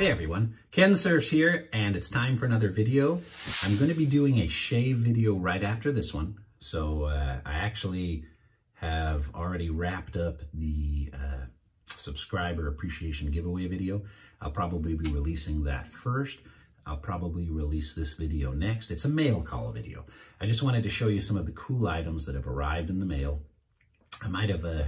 Hey everyone, Ken Surfs here, and it's time for another video. I'm going to be doing a shave video right after this one. So uh, I actually have already wrapped up the uh, subscriber appreciation giveaway video. I'll probably be releasing that first. I'll probably release this video next. It's a mail call video. I just wanted to show you some of the cool items that have arrived in the mail. I might have uh,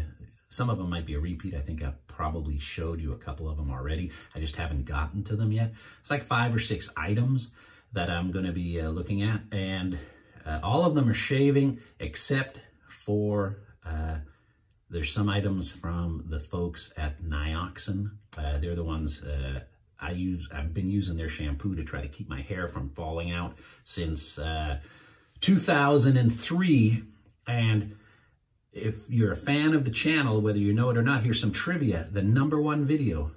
some of them might be a repeat. I think I probably showed you a couple of them already. I just haven't gotten to them yet. It's like five or six items that I'm going to be uh, looking at. And uh, all of them are shaving except for uh, there's some items from the folks at Nioxin. Uh, they're the ones uh, I use. I've been using their shampoo to try to keep my hair from falling out since uh, 2003. And if you're a fan of the channel, whether you know it or not, here's some trivia. The number one video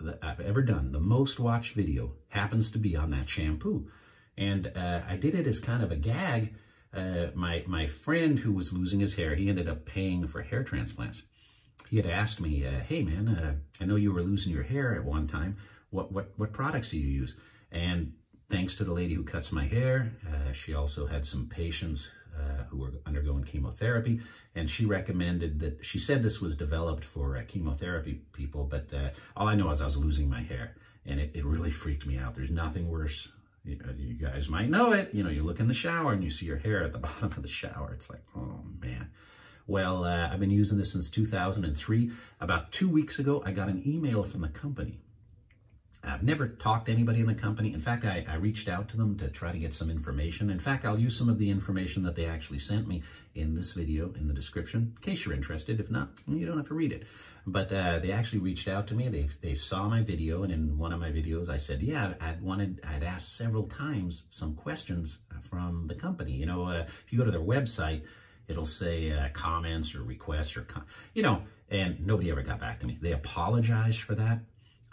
that I've ever done, the most watched video, happens to be on that shampoo. And uh, I did it as kind of a gag. Uh, my, my friend who was losing his hair, he ended up paying for hair transplants. He had asked me, uh, hey man, uh, I know you were losing your hair at one time. What, what, what products do you use? And thanks to the lady who cuts my hair, uh, she also had some patients uh, who were undergoing chemotherapy. And she recommended that, she said this was developed for uh, chemotherapy people, but uh, all I know is I was losing my hair and it, it really freaked me out. There's nothing worse. You, know, you guys might know it. You know, you look in the shower and you see your hair at the bottom of the shower. It's like, oh man. Well, uh, I've been using this since 2003. About two weeks ago, I got an email from the company I've never talked to anybody in the company. In fact, I, I, reached out to them to try to get some information. In fact, I'll use some of the information that they actually sent me in this video in the description, in case you're interested. If not, you don't have to read it. But uh, they actually reached out to me. They, they saw my video, and in one of my videos, I said, yeah, I'd wanted, I'd asked several times some questions from the company. You know, uh, if you go to their website, it'll say uh, comments or requests or, you know, and nobody ever got back to me. They apologized for that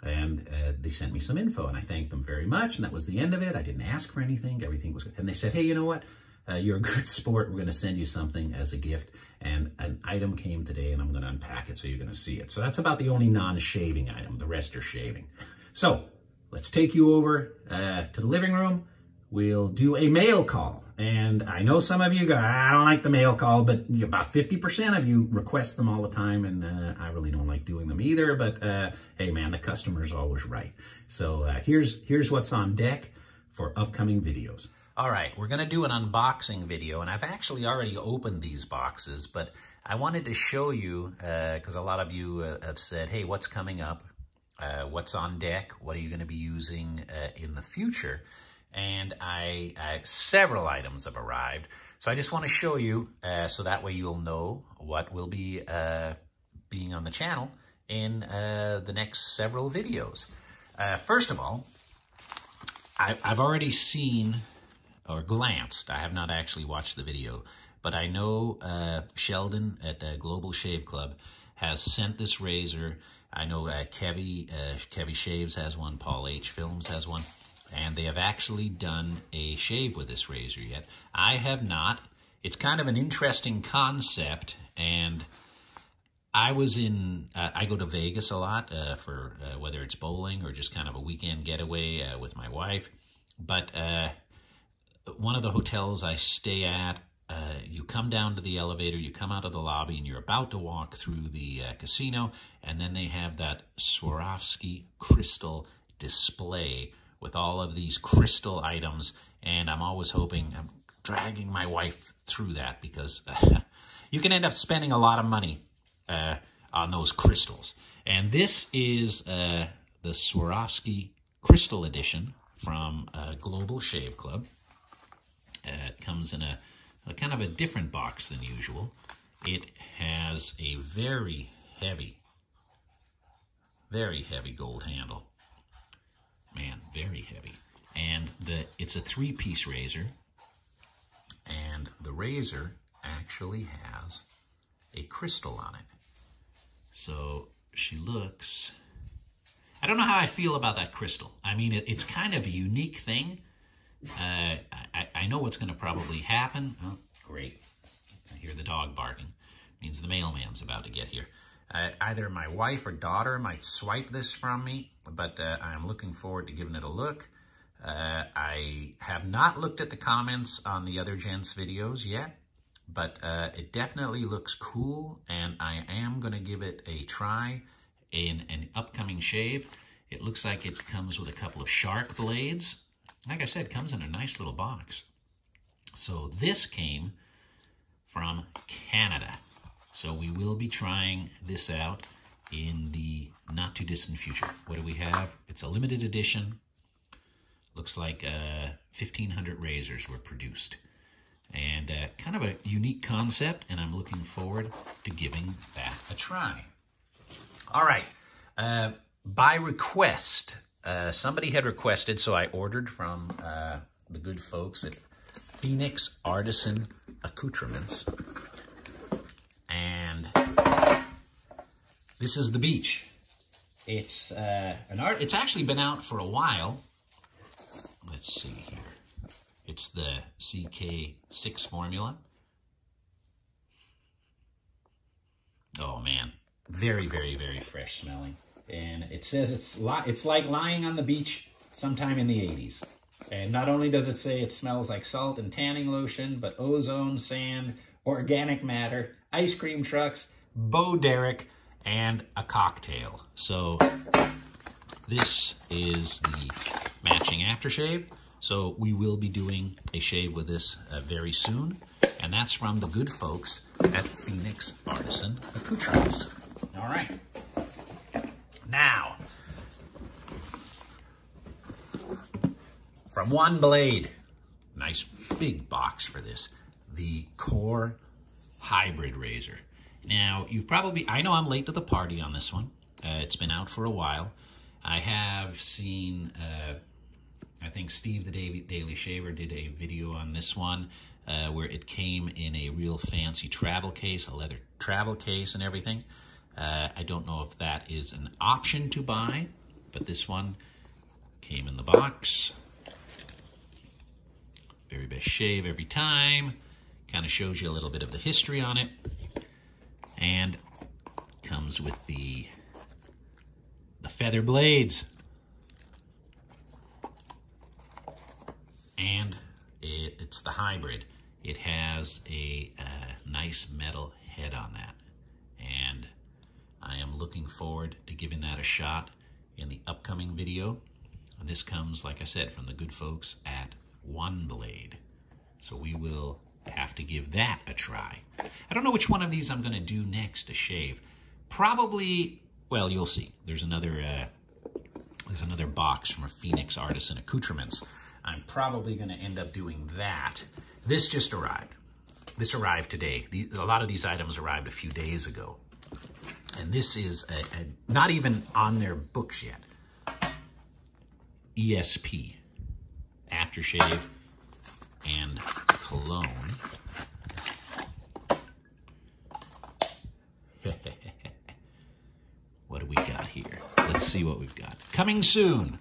and uh, they sent me some info and I thanked them very much and that was the end of it. I didn't ask for anything. Everything was good. And they said, hey, you know what? Uh, you're a good sport. We're going to send you something as a gift. And an item came today and I'm going to unpack it so you're going to see it. So that's about the only non-shaving item. The rest are shaving. So let's take you over uh, to the living room. We'll do a mail call. And I know some of you go, I don't like the mail call, but about 50% of you request them all the time, and uh, I really don't like doing them either. But uh, hey, man, the customer's always right. So uh, here's here's what's on deck for upcoming videos. All right, we're gonna do an unboxing video, and I've actually already opened these boxes, but I wanted to show you because uh, a lot of you uh, have said, "Hey, what's coming up? Uh, what's on deck? What are you going to be using in the future?" And I, uh, several items have arrived. So I just want to show you uh, so that way you'll know what will be uh, being on the channel in uh, the next several videos. Uh, first of all, I, have already seen or glanced, I have not actually watched the video, but I know uh, Sheldon at Global Shave Club has sent this razor. I know uh, Kevy, Kevy Shaves has one, Paul H. Films has one and they have actually done a shave with this razor yet. I have not. It's kind of an interesting concept, and I was in, uh, I go to Vegas a lot uh, for uh, whether it's bowling or just kind of a weekend getaway uh, with my wife. But uh, one of the hotels I stay at, uh, you come down to the elevator, you come out of the lobby, and you're about to walk through the casino, and then they have that Swarovski crystal display with all of these crystal items. And I'm always hoping, I'm dragging my wife through that because you can end up spending a lot of money uh, on those crystals. And this is uh, the Swarovski Crystal Edition from uh, Global Shave Club. Uh, it comes in a, a kind of a different box than usual. It has a very heavy, very heavy gold handle. Man, very heavy. And the it's a three-piece razor. And the razor actually has a crystal on it. So she looks... I don't know how I feel about that crystal. I mean, it, it's kind of a unique thing. Uh, I, I know what's going to probably happen. Oh, great. I hear the dog barking. Means the mailman's about to get here. Uh, either my wife or daughter might swipe this from me, but uh, I'm looking forward to giving it a look. Uh, I have not looked at the comments on the other gents videos yet, but uh, it definitely looks cool, and I am going to give it a try in an upcoming shave. It looks like it comes with a couple of shark blades. Like I said, comes in a nice little box. So this came from Canada. So we will be trying this out in the not too distant future. What do we have? It's a limited edition. Looks like uh, 1,500 razors were produced. And uh, kind of a unique concept, and I'm looking forward to giving that a try. All right. Uh, by request, uh, somebody had requested, so I ordered from uh, the good folks at Phoenix Artisan Accoutrements. This is the beach. It's uh, an art. It's actually been out for a while. Let's see here. It's the CK6 formula. Oh man, very, very, very fresh smelling. And it says it's li it's like lying on the beach sometime in the 80s. And not only does it say it smells like salt and tanning lotion, but ozone, sand, organic matter, ice cream trucks, Bo Derek, and a cocktail. So this is the matching aftershave. So we will be doing a shave with this uh, very soon. And that's from the good folks at Phoenix Artisan Accoutrements. All right. Now, from One Blade, nice big box for this, the Core Hybrid Razor. Now, you've probably, I know I'm late to the party on this one. Uh, it's been out for a while. I have seen, uh, I think Steve the Daily, Shaver did a video on this one uh, where it came in a real fancy travel case, a leather travel case and everything. Uh, I don't know if that is an option to buy, but this one came in the box. Very best shave every time. Kind of shows you a little bit of the history on it. And comes with the, the feather blades. And it, it's the hybrid. It has a, a nice metal head on that. And I am looking forward to giving that a shot in the upcoming video. This comes, like I said, from the good folks at One Blade. So we will have to give that a try. I don't know which one of these I'm going to do next to shave. Probably, well, you'll see. There's another, uh, there's another box from a Phoenix Artisan Accoutrements. I'm probably going to end up doing that. This just arrived. This arrived today. A lot of these items arrived a few days ago. And this is a, a, not even on their books yet. ESP, aftershave, and cologne. what do we got here? Let's see what we've got. Coming soon.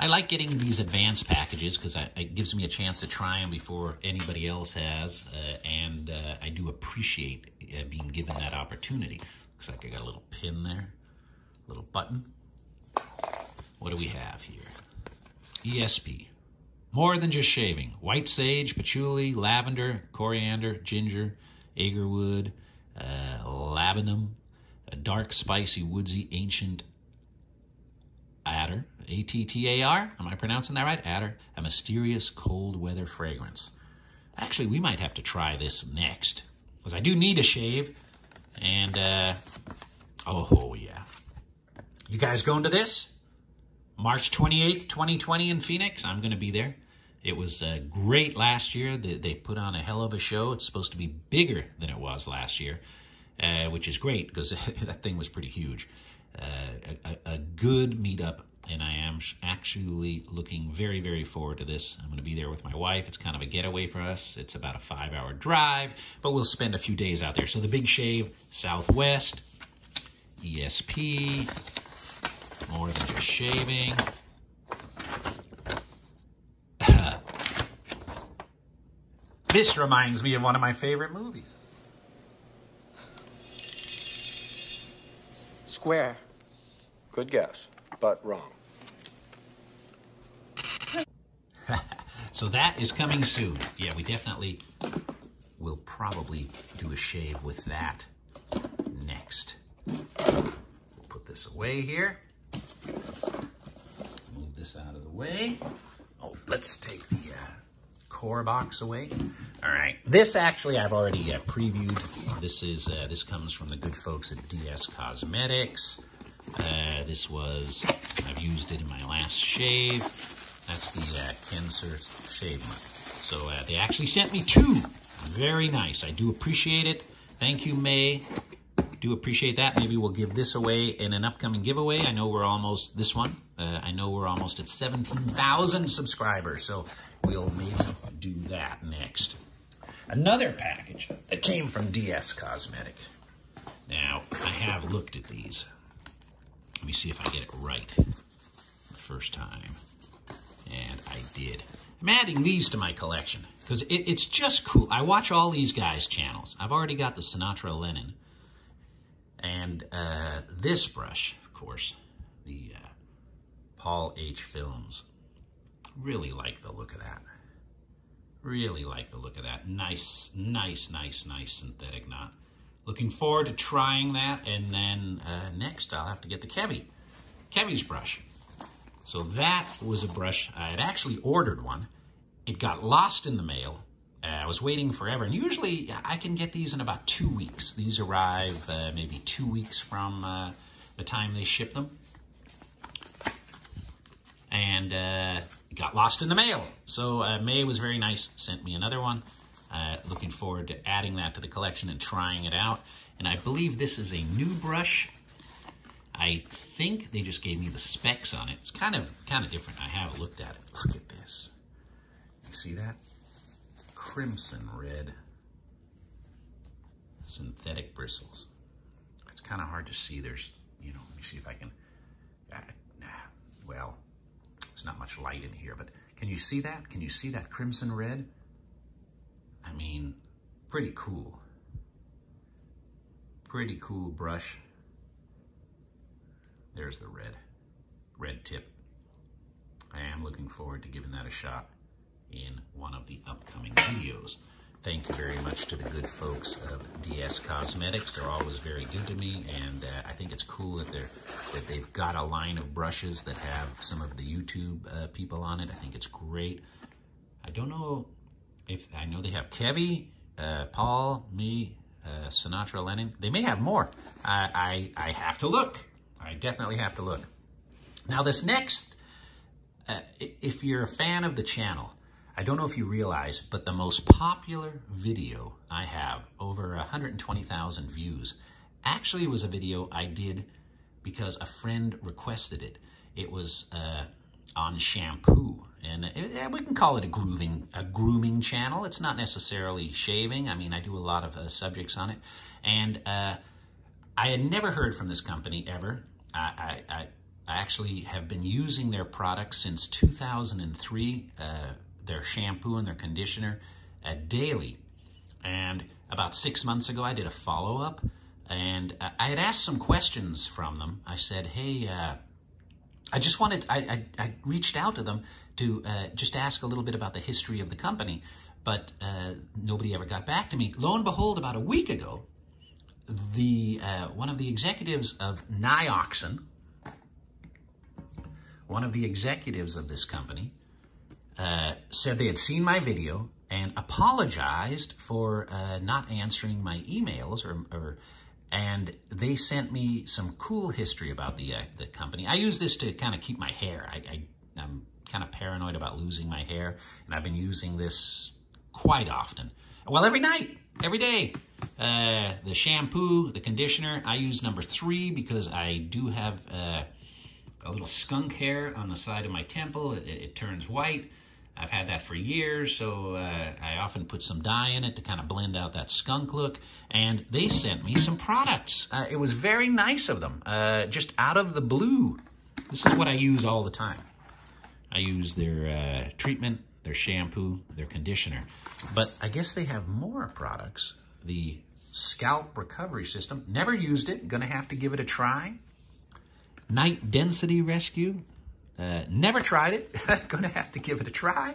I like getting these advanced packages because it gives me a chance to try them before anybody else has, uh, and uh, I do appreciate uh, being given that opportunity. Looks like I got a little pin there, little button. What do we have here? ESP. More than just shaving. White sage, patchouli, lavender, coriander, ginger, agarwood, uh, a dark, spicy, woodsy, ancient attar, A-T-T-A-R, am I pronouncing that right? Attar, a mysterious cold weather fragrance. Actually, we might have to try this next, because I do need a shave, and, uh, oh, yeah. You guys going to this? March 28th, 2020 in Phoenix. I'm going to be there. It was uh, great last year. They, they, put on a hell of a show. It's supposed to be bigger than it was last year, uh, which is great because that thing was pretty huge. Uh, a, a, good meetup, and I am actually looking very, very forward to this. I'm going to be there with my wife. It's kind of a getaway for us. It's about a five-hour drive, but we'll spend a few days out there. So the Big Shave, Southwest, ESP, more than just shaving. This reminds me of one of my favorite movies. Square. Good guess, but wrong. so that is coming soon. Yeah, we definitely will probably do a shave with that next. We'll put this away here. Move this out of the way. Oh, let's take the uh, core box away. All right, this actually I've already uh, previewed. This is uh, this comes from the good folks at DS Cosmetics. Uh, this was I've used it in my last shave. That's the uh, shave mud. So uh, they actually sent me two. Very nice. I do appreciate it. Thank you, May. Do appreciate that. Maybe we'll give this away in an upcoming giveaway. I know we're almost, this one, uh, I know we're almost at 17,000 subscribers. So we'll maybe do that next. Another package that came from DS Cosmetic. Now, I have looked at these. Let me see if I get it right the first time. And I did. I'm adding these to my collection because it, it's just cool. I watch all these guys' channels. I've already got the Sinatra Lennon. And uh, this brush, of course, the uh, Paul H. Films. Really like the look of that. Really like the look of that. Nice, nice, nice, nice synthetic knot. Looking forward to trying that. And then uh, next I'll have to get the Kevy. Kevy's brush. So that was a brush. I had actually ordered one. It got lost in the mail. Uh, I was waiting forever. And usually I can get these in about two weeks. These arrive uh, maybe two weeks from uh, the time they ship them. And uh, got lost in the mail. So uh, May was very nice, sent me another one. Looking forward to adding that to the collection and trying it out. And I believe this is a new brush. I think they just gave me the specs on it. It's kind of kind of different. I haven't looked at it. Look at this. You see that? Crimson red synthetic bristles. It's kind of hard to see. There's, you know, let me see if I can, well, it's not much light in here, but can you see that? Can you see that crimson red? I mean, pretty cool. Pretty cool brush. There's the red, red tip. I am looking forward to giving that a shot in one of the upcoming videos. Thank you very much to the good folks of DS Cosmetics. They're always very good to me, and uh, I think it's cool that they're that they've got a line of brushes that have some of the YouTube uh, people on it. I think it's great. I don't know if I know they have Kevy, uh, Paul, me, uh, Sinatra, Lennon. They may have more. I, I I have to look. I definitely have to look. Now this next, uh, if you're a fan of the channel, I don't know if you realize, but the most popular video I have, over 120,000 views, actually was a video I did because a friend requested it. It was uh, on shampoo. And it, we can call it a grooming, a grooming channel. It's not necessarily shaving. I mean, I do a lot of uh, subjects on it. And uh, I had never heard from this company ever. I, I, I actually have been using their products since 2003, uh, their shampoo and their conditioner uh, daily. And about six months ago, I did a follow-up, and uh, I had asked some questions from them. I said, hey, uh, I just wanted, I, I, I, reached out to them to uh, just ask a little bit about the history of the company, but uh, nobody ever got back to me. Lo and behold, about a week ago, the uh, one of the executives of Nioxin, one of the executives of this company, uh, said they had seen my video and apologized for uh, not answering my emails or, or, and they sent me some cool history about the uh, the company. I use this to kind of keep my hair. I, I, I'm kind of paranoid about losing my hair, and I've been using this quite often. Well, every night, every day. Uh, the shampoo, the conditioner, I use number three because I do have uh, a little skunk hair on the side of my temple. It, it, turns white. I've had that for years, so uh, I often put some dye in it to kind of blend out that skunk look. And they sent me some products. Uh, it was very nice of them, uh, just out of the blue. This is what I use all the time. I use their uh, treatment their shampoo, their conditioner. But I guess they have more products. The scalp recovery system, never used it, gonna have to give it a try. Night density rescue, uh, never tried it, gonna have to give it a try.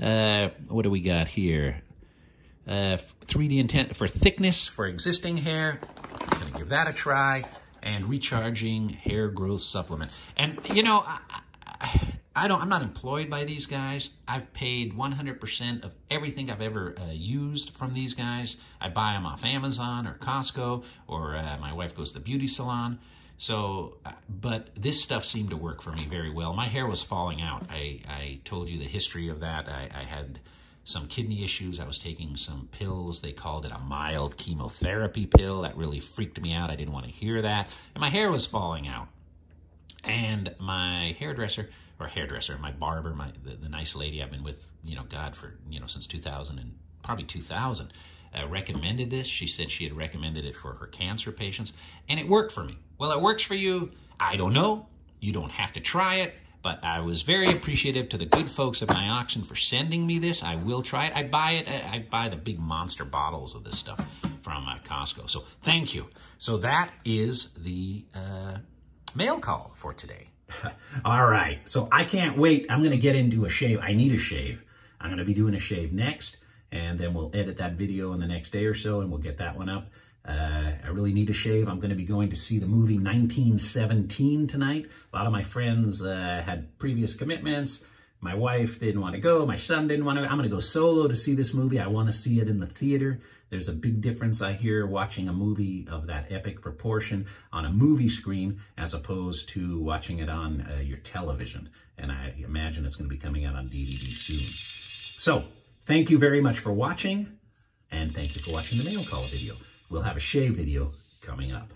Uh, what do we got here? Uh, 3D intent for thickness for existing hair, gonna give that a try. And recharging hair growth supplement. And you know, I, I, I don't, I'm not employed by these guys. I've paid 100% of everything I've ever uh, used from these guys. I buy them off Amazon or Costco, or uh, my wife goes to the beauty salon. So, uh, but this stuff seemed to work for me very well. My hair was falling out. I, I told you the history of that. I, I had some kidney issues. I was taking some pills. They called it a mild chemotherapy pill. That really freaked me out. I didn't want to hear that. And my hair was falling out. And my hairdresser, or hairdresser, my barber, my the, the nice lady I've been with, you know, God, for, you know, since 2000 and probably 2000, uh, recommended this. She said she had recommended it for her cancer patients, and it worked for me. Well, it works for you. I don't know. You don't have to try it, but I was very appreciative to the good folks at Nioxin for sending me this. I will try it. I buy it. I buy the big monster bottles of this stuff from uh, Costco. So thank you. So that is the uh, mail call for today. All right. So I can't wait. I'm going to get into a shave. I need a shave. I'm going to be doing a shave next, and then we'll edit that video in the next day or so, and we'll get that one up. Uh, I really need a shave. I'm going to be going to see the movie 1917 tonight. A lot of my friends uh, had previous commitments. My wife didn't want to go. My son didn't want to. I'm going to go solo to see this movie. I want to see it in the theater. There's a big difference, I hear, watching a movie of that epic proportion on a movie screen as opposed to watching it on uh, your television. And I imagine it's going to be coming out on DVD soon. So, thank you very much for watching, and thank you for watching the mail call video. We'll have a shave video coming up.